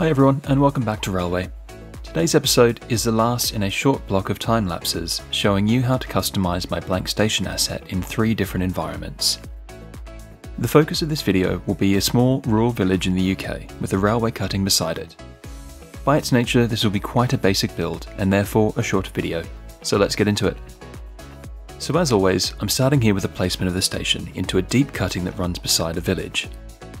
Hi everyone, and welcome back to Railway. Today's episode is the last in a short block of time lapses showing you how to customize my blank station asset in three different environments. The focus of this video will be a small rural village in the UK with a railway cutting beside it. By its nature, this will be quite a basic build and therefore a short video, so let's get into it. So as always, I'm starting here with the placement of the station into a deep cutting that runs beside a village.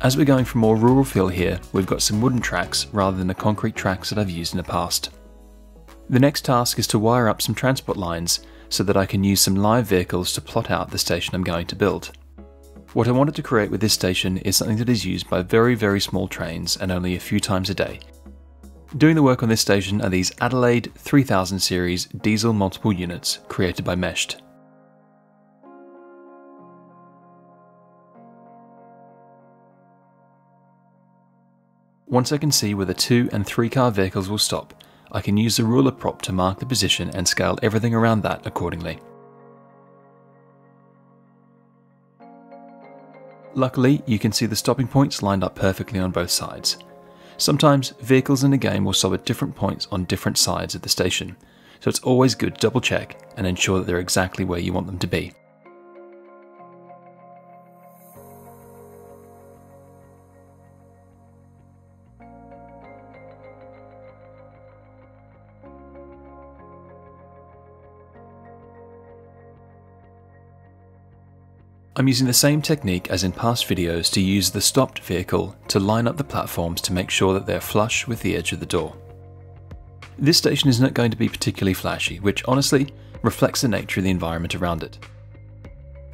As we're going for more rural feel here, we've got some wooden tracks rather than the concrete tracks that I've used in the past. The next task is to wire up some transport lines so that I can use some live vehicles to plot out the station I'm going to build. What I wanted to create with this station is something that is used by very very small trains and only a few times a day. Doing the work on this station are these Adelaide 3000 series diesel multiple units created by Meshed. Once I can see where the two and three car vehicles will stop, I can use the ruler prop to mark the position and scale everything around that accordingly. Luckily, you can see the stopping points lined up perfectly on both sides. Sometimes, vehicles in the game will stop at different points on different sides of the station, so it's always good to double check and ensure that they're exactly where you want them to be. I'm using the same technique as in past videos to use the stopped vehicle to line up the platforms to make sure that they're flush with the edge of the door. This station is not going to be particularly flashy, which honestly reflects the nature of the environment around it.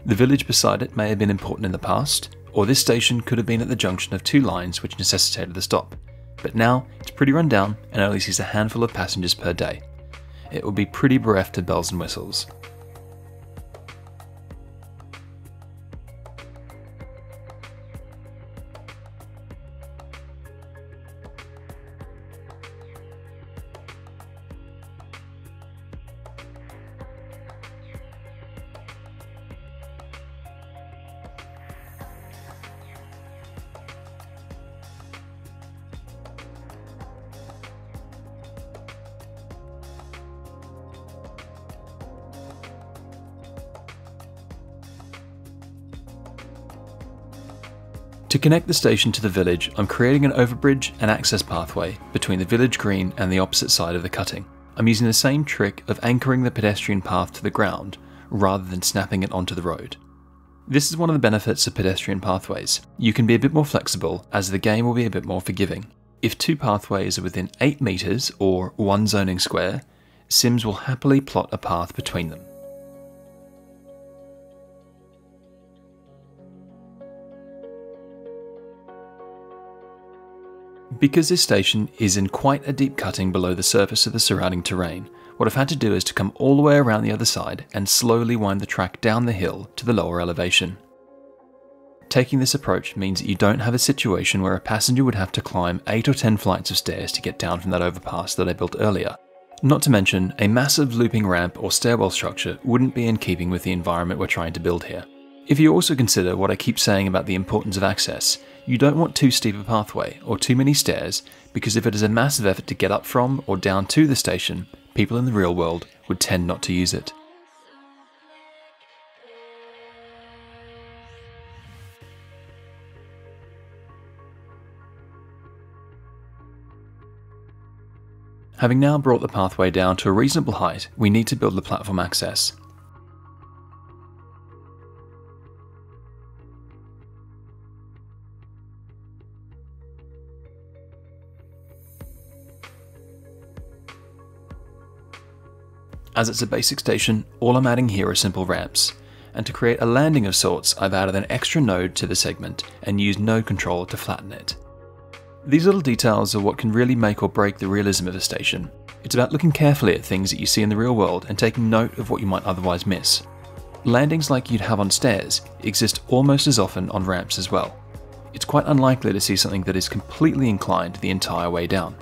The village beside it may have been important in the past, or this station could have been at the junction of two lines which necessitated the stop, but now it's pretty run down and only sees a handful of passengers per day. It will be pretty bereft of bells and whistles. To connect the station to the village, I'm creating an overbridge and access pathway between the village green and the opposite side of the cutting. I'm using the same trick of anchoring the pedestrian path to the ground rather than snapping it onto the road. This is one of the benefits of pedestrian pathways. You can be a bit more flexible as the game will be a bit more forgiving. If two pathways are within 8 metres or one zoning square, Sims will happily plot a path between them. Because this station is in quite a deep cutting below the surface of the surrounding terrain, what I've had to do is to come all the way around the other side and slowly wind the track down the hill to the lower elevation. Taking this approach means that you don't have a situation where a passenger would have to climb 8 or 10 flights of stairs to get down from that overpass that I built earlier. Not to mention, a massive looping ramp or stairwell structure wouldn't be in keeping with the environment we're trying to build here. If you also consider what I keep saying about the importance of access, you don't want too steep a pathway or too many stairs because if it is a massive effort to get up from or down to the station, people in the real world would tend not to use it. Having now brought the pathway down to a reasonable height, we need to build the platform access. As it's a basic station, all I'm adding here are simple ramps. And to create a landing of sorts, I've added an extra node to the segment and used node control to flatten it. These little details are what can really make or break the realism of a station. It's about looking carefully at things that you see in the real world and taking note of what you might otherwise miss. Landings like you'd have on stairs exist almost as often on ramps as well. It's quite unlikely to see something that is completely inclined the entire way down.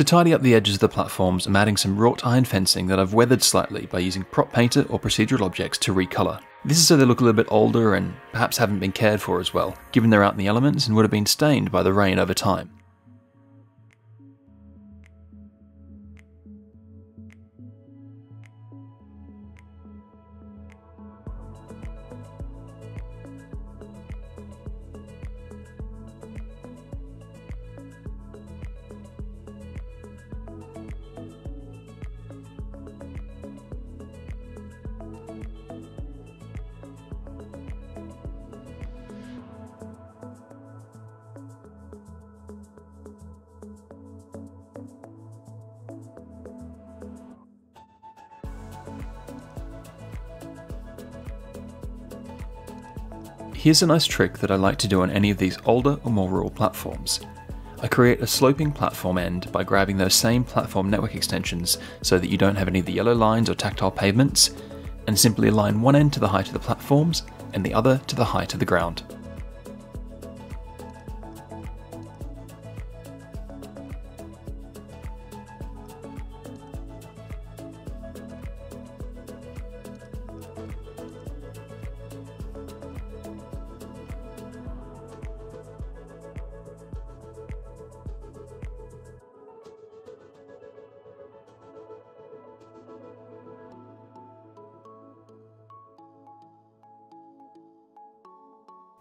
To tidy up the edges of the platforms, I'm adding some wrought iron fencing that I've weathered slightly by using prop painter or procedural objects to recolour. This is so they look a little bit older and perhaps haven't been cared for as well, given they're out in the elements and would have been stained by the rain over time. Here's a nice trick that I like to do on any of these older or more rural platforms. I create a sloping platform end by grabbing those same platform network extensions so that you don't have any of the yellow lines or tactile pavements, and simply align one end to the height of the platforms and the other to the height of the ground.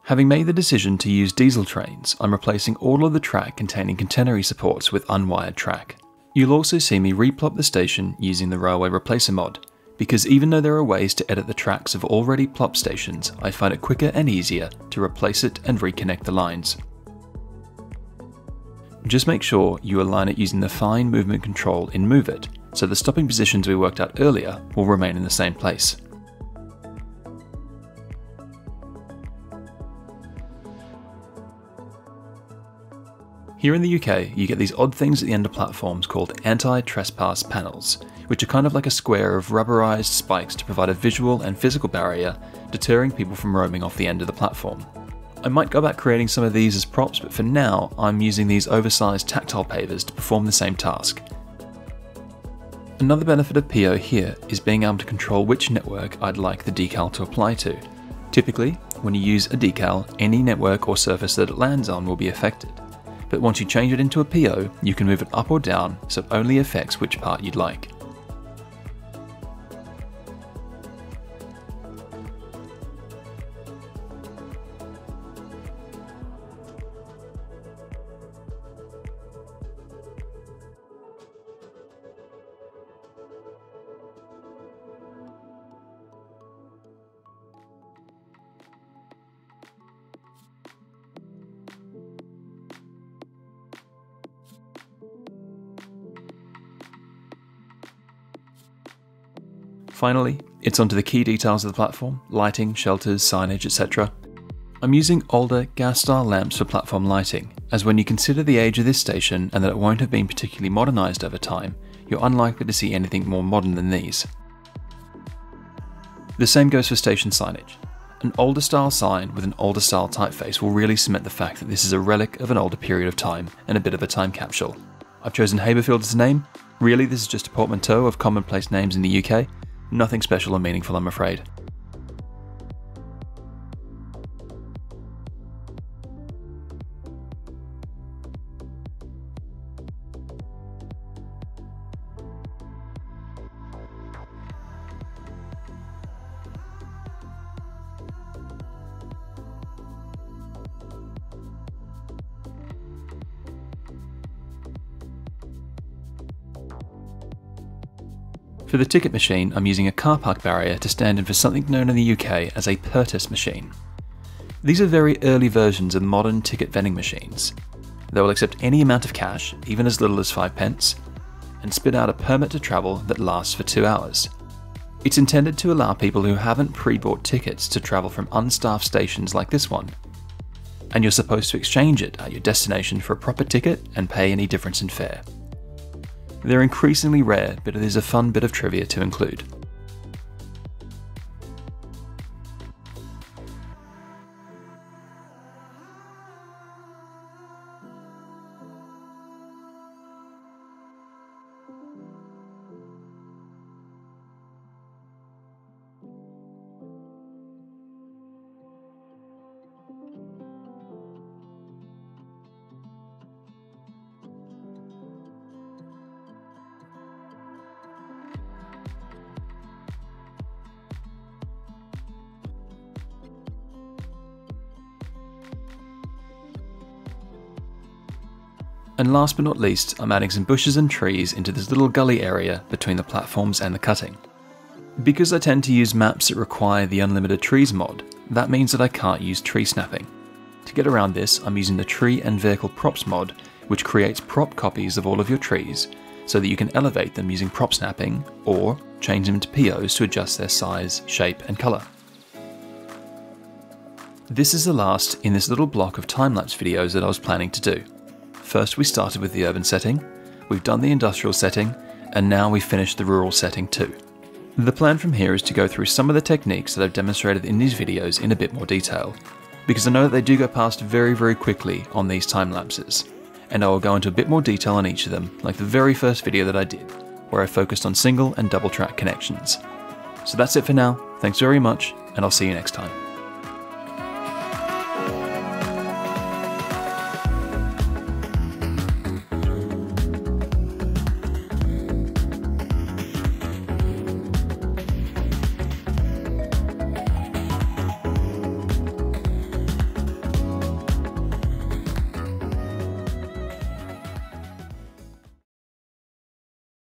Having made the decision to use diesel trains, I'm replacing all of the track containing catenary supports with unwired track. You'll also see me replop the station using the Railway Replacer mod, because even though there are ways to edit the tracks of already plop stations, I find it quicker and easier to replace it and reconnect the lines. Just make sure you align it using the fine movement control in Move It, so the stopping positions we worked out earlier will remain in the same place. Here in the UK, you get these odd things at the end of platforms called anti-trespass panels, which are kind of like a square of rubberized spikes to provide a visual and physical barrier, deterring people from roaming off the end of the platform. I might go about creating some of these as props, but for now, I'm using these oversized tactile pavers to perform the same task. Another benefit of PO here is being able to control which network I'd like the decal to apply to. Typically, when you use a decal, any network or surface that it lands on will be affected but once you change it into a PO, you can move it up or down so it only affects which part you'd like. Finally, it's onto the key details of the platform lighting, shelters, signage, etc. I'm using older gas style lamps for platform lighting, as when you consider the age of this station and that it won't have been particularly modernised over time, you're unlikely to see anything more modern than these. The same goes for station signage. An older style sign with an older style typeface will really cement the fact that this is a relic of an older period of time and a bit of a time capsule. I've chosen Haberfield as a name. Really, this is just a portmanteau of commonplace names in the UK, Nothing special or meaningful, I'm afraid. For the ticket machine, I'm using a car park barrier to stand in for something known in the UK as a Pertis machine. These are very early versions of modern ticket vending machines. They will accept any amount of cash, even as little as 5 pence, and spit out a permit to travel that lasts for 2 hours. It's intended to allow people who haven't pre bought tickets to travel from unstaffed stations like this one. And you're supposed to exchange it at your destination for a proper ticket and pay any difference in fare. They're increasingly rare, but it is a fun bit of trivia to include. And last but not least, I'm adding some bushes and trees into this little gully area between the platforms and the cutting. Because I tend to use maps that require the Unlimited Trees mod, that means that I can't use tree snapping. To get around this, I'm using the Tree and Vehicle Props mod, which creates prop copies of all of your trees, so that you can elevate them using prop snapping, or change them into POs to adjust their size, shape, and colour. This is the last in this little block of time-lapse videos that I was planning to do. First we started with the urban setting, we've done the industrial setting, and now we've finished the rural setting too. The plan from here is to go through some of the techniques that I've demonstrated in these videos in a bit more detail, because I know that they do go past very very quickly on these time lapses, and I will go into a bit more detail on each of them, like the very first video that I did, where I focused on single and double track connections. So that's it for now, thanks very much, and I'll see you next time.